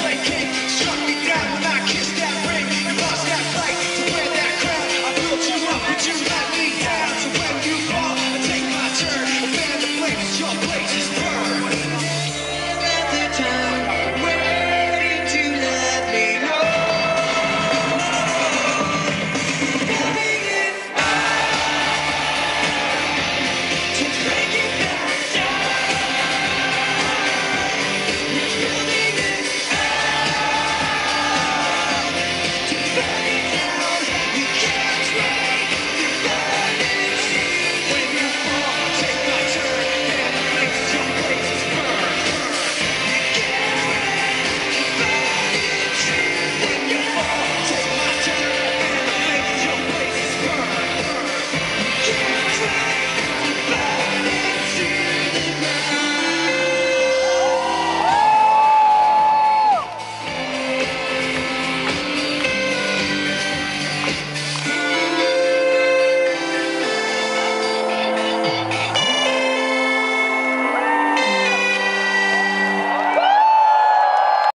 I can't.